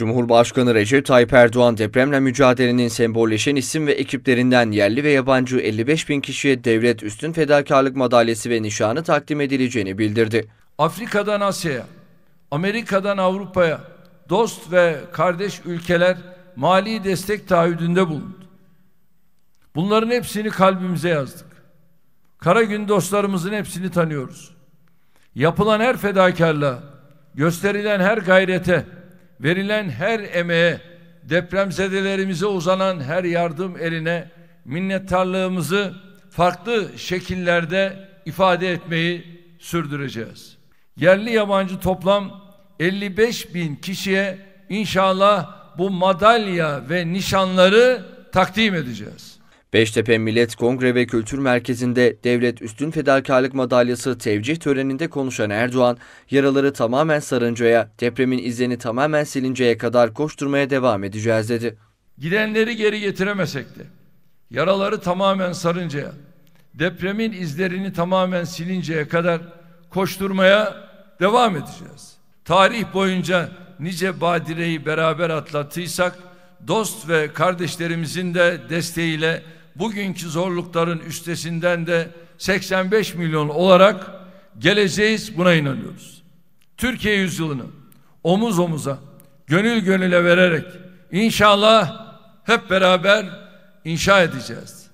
Cumhurbaşkanı Recep Tayyip Erdoğan depremle mücadelenin sembolleşen isim ve ekiplerinden yerli ve yabancı 55 bin kişiye devlet üstün fedakarlık madalyası ve nişanı takdim edileceğini bildirdi. Afrika'dan Asya'ya, Amerika'dan Avrupa'ya dost ve kardeş ülkeler mali destek taahhüdünde bulundu. Bunların hepsini kalbimize yazdık. Kara gün dostlarımızın hepsini tanıyoruz. Yapılan her fedakarlığa, gösterilen her gayrete, verilen her emeğe, depremzedelerimize uzanan her yardım eline minnettarlığımızı farklı şekillerde ifade etmeyi sürdüreceğiz. Yerli yabancı toplam 55 bin kişiye inşallah bu madalya ve nişanları takdim edeceğiz. Beştepe Millet Kongre ve Kültür Merkezi'nde Devlet Üstün Fedakarlık Madalyası tevcih töreninde konuşan Erdoğan, yaraları tamamen sarıncaya, depremin izlerini tamamen silinceye kadar koşturmaya devam edeceğiz dedi. Gidenleri geri getiremesek de, yaraları tamamen sarıncaya, depremin izlerini tamamen silinceye kadar koşturmaya devam edeceğiz. Tarih boyunca nice badireyi beraber atlattıysak, dost ve kardeşlerimizin de desteğiyle bugünkü zorlukların üstesinden de 85 milyon olarak geleceğiz buna inanıyoruz. Türkiye yüzyılını omuz omuza, gönül gönüle vererek inşallah hep beraber inşa edeceğiz.